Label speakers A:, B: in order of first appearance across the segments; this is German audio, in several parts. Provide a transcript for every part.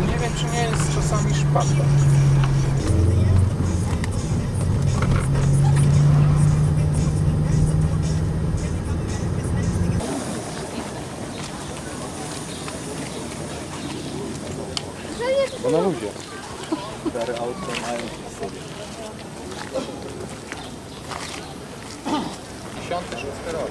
A: Nie wiem, czy nie jest czasami szpadla.
B: Bo na ludzie.
A: Stare auto mają sobie. 56 rok.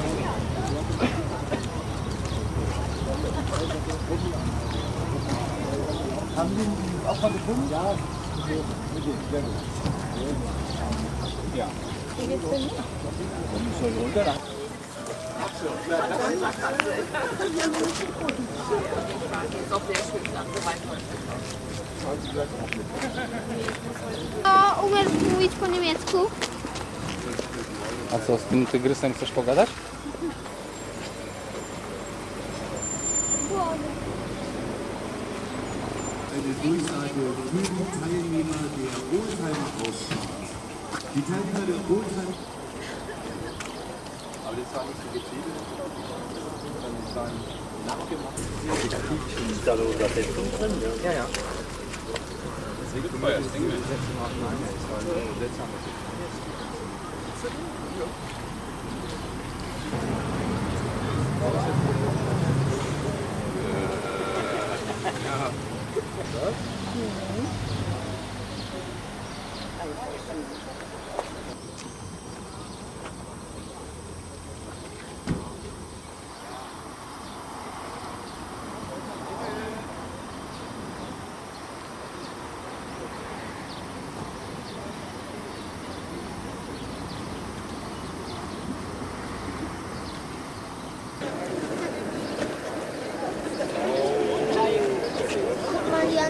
A: Haben Sie den Opfer gefunden? Ja, mit dem, sehr gut. Ja. Wie geht's denn nicht? Dann soll runter. Dann
B: O, umiesz mówić po niemiecku?
A: A co, z tym tygrysem chcesz pogadać? Eine
C: Durchsage für die Teilnehmer der Oldtimer-Ausfahrt. Die Teilnehmer der Oldtimer... Aber das war nicht so getrieben, sondern das waren nachgemacht. Ist da so Übersetzung drin? Ja.
A: Ja, ja. Deswegen können wir das Ding mit 6 Mark nein, das war ein seltsames Uhum.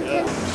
B: Yeah.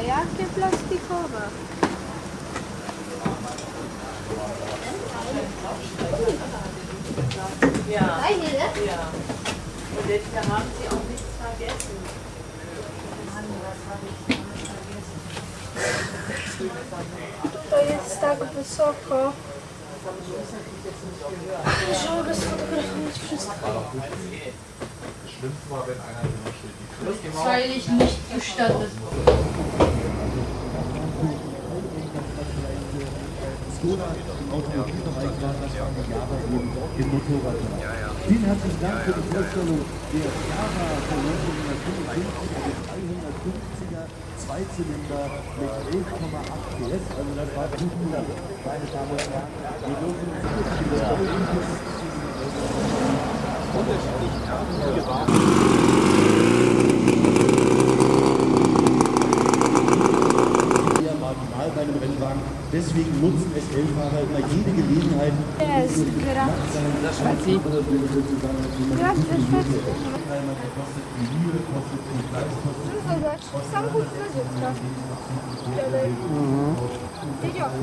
B: Plastikowe? Jakie plastikowe? Ja, Fajnie, ne? ja. Und jetzt da haben sie auch nichts vergessen. Mann, was habe ich vergessen? To jest tak wysoko. Że mogę sfotografować wszystko.
D: Weil ich nicht gestattet
C: Skoda im Automobilbereich war das eine Java eben im Motorradbereich. Vielen herzlichen Dank für die Vorstellung der Java von 1955, der 350er Zweizylinder mit 11,8 PS. Also das war Tuchmüller, meine Damen und Herren. Wir dürfen uns unterschiedlichen Arten hier warten. Deswegen nutzen SL-Fahrer immer jede Gelegenheit.
B: Der
A: dla dziecka.
B: Dziadek. Dziedzioch.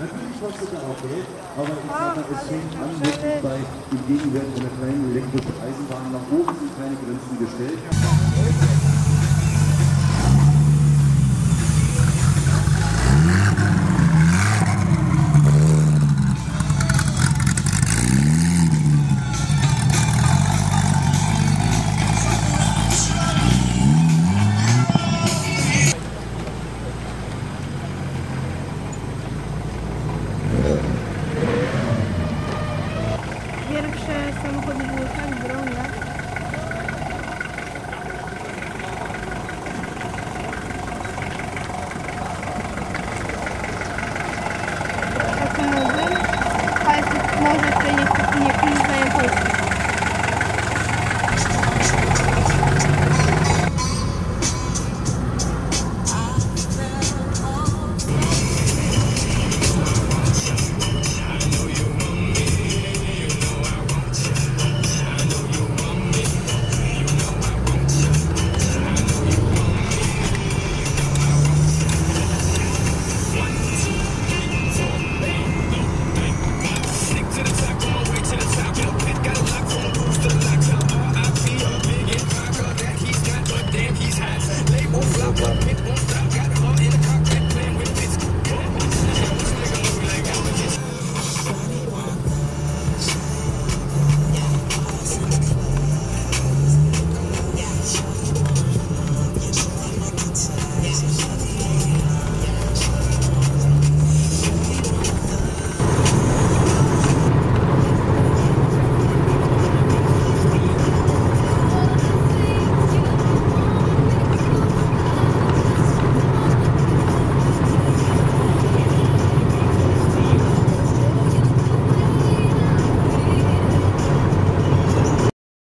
C: Natürlich kostet er auch Geld, aber ich
B: sage, es fängt an wirklich bei
C: dem Gegenwert einer kleinen elektrischen Eisenbahn. Nach oben sind keine Grenzen gestellt.